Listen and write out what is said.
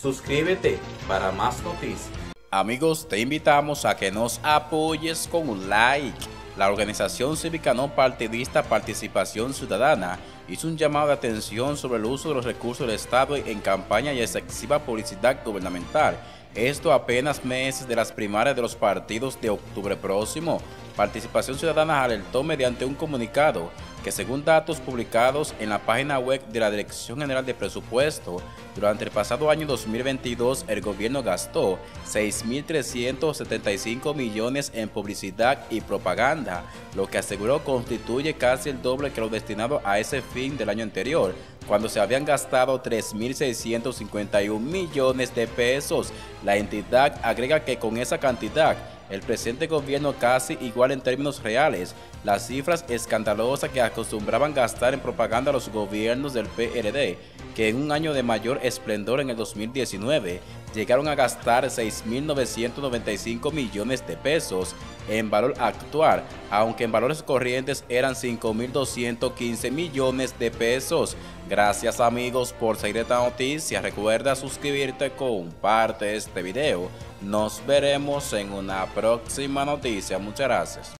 Suscríbete para más noticias. Amigos, te invitamos a que nos apoyes con un like. La organización cívica no partidista Participación Ciudadana hizo un llamado de atención sobre el uso de los recursos del Estado en campaña y excesiva publicidad gubernamental. Esto apenas meses de las primarias de los partidos de octubre próximo. Participación Ciudadana alertó mediante un comunicado que según datos publicados en la página web de la Dirección General de Presupuesto, durante el pasado año 2022 el gobierno gastó 6.375 millones en publicidad y propaganda, lo que aseguró constituye casi el doble que lo destinado a ese fin del año anterior, cuando se habían gastado 3.651 millones de pesos. La entidad agrega que con esa cantidad el presente gobierno casi igual en términos reales las cifras escandalosas que acostumbraban gastar en propaganda los gobiernos del PRD, que en un año de mayor esplendor en el 2019 llegaron a gastar 6.995 millones de pesos en valor actual, aunque en valores corrientes eran 5.215 millones de pesos. Gracias amigos por seguir esta noticia, recuerda suscribirte, comparte este video. Nos veremos en una próxima noticia, muchas gracias.